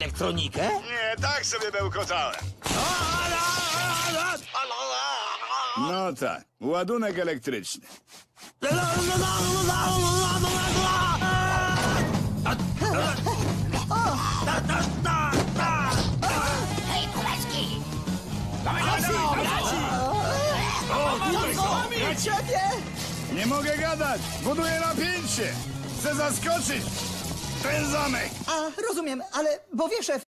elektronikę? Nie, tak sobie bełkotałem. No tak, ładunek elektryczny. Hej, kuleczki! Nie mogę gadać, buduję napięcie. Chcę zaskoczyć ten zamek. A, rozumiem, ale bo wie szef,